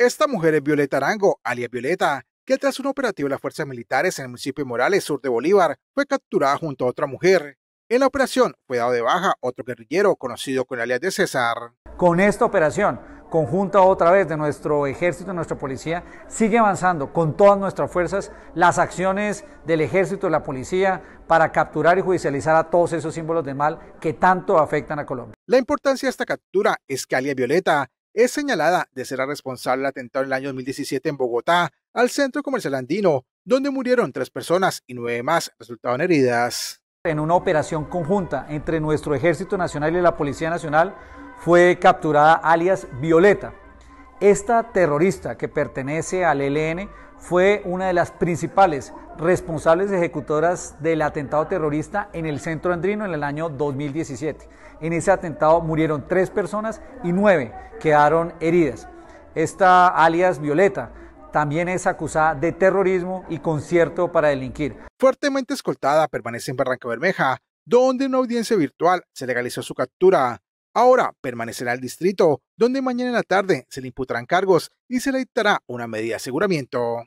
Esta mujer es Violeta Arango, alias Violeta, que tras un operativo de las fuerzas militares en el municipio de Morales, sur de Bolívar, fue capturada junto a otra mujer. En la operación fue dado de baja otro guerrillero conocido con el alias de César. Con esta operación, conjunta otra vez de nuestro ejército, y nuestra policía, sigue avanzando con todas nuestras fuerzas las acciones del ejército y la policía para capturar y judicializar a todos esos símbolos de mal que tanto afectan a Colombia. La importancia de esta captura es que Alia Violeta es señalada de ser la responsable del atentado en el año 2017 en Bogotá al centro comercial andino, donde murieron tres personas y nueve más resultaron heridas. En una operación conjunta entre nuestro Ejército Nacional y la Policía Nacional fue capturada alias Violeta. Esta terrorista que pertenece al ELN fue una de las principales responsables ejecutoras del atentado terrorista en el centro andrino en el año 2017. En ese atentado murieron tres personas y nueve quedaron heridas. Esta alias Violeta también es acusada de terrorismo y concierto para delinquir. Fuertemente escoltada, permanece en Barranca Bermeja, donde en una audiencia virtual se legalizó su captura. Ahora permanecerá el distrito, donde mañana en la tarde se le imputarán cargos y se le dictará una medida de aseguramiento.